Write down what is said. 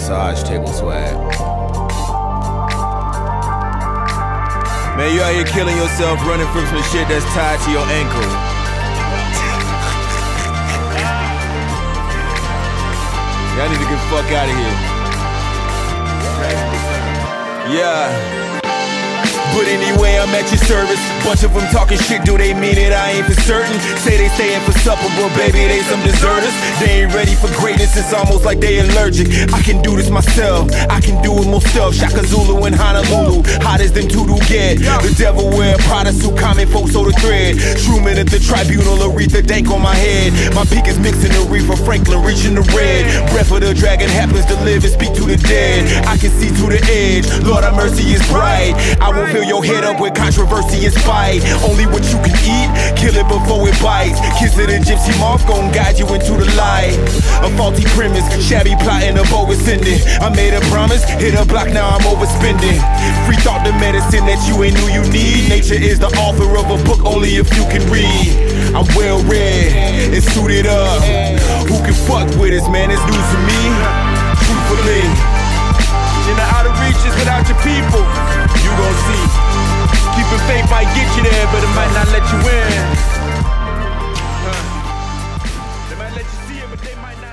massage table swag. Man, you out here killing yourself running from some shit that's tied to your ankle. Y'all need to get fuck out of here. Yeah. But anyway, I'm at your service. Bunch of them talking shit, do they mean it? I ain't for certain. Say they staying for supper, but baby, they some deserters. They ain't ready for greatness, it's almost like they allergic. I can do this myself, I can do it myself. Shaka Zulu in Honolulu, hot as them Tudu get. The devil wear Prada suit, common folks so the thread. Truman at the tribunal, Aretha Dank on my head. My peak is mixing the reefer, Franklin reaching the red. Breath of the dragon happens to live and speak to the dead. I can see to the edge, Lord, our mercy is bright. I won't Fill your head up with controversy and spite. Only what you can eat, kill it before it bites. Kiss of the gypsy moth gon' guide you into the light. A faulty premise, shabby plotting, a bow ascending. I made a promise, hit a block, now I'm overspending. Free thought the medicine that you ain't knew you need. Nature is the author of a book only if you can read. I'm well read and suited up. Who can fuck with us, man? It's news to me. Truthfully. they might not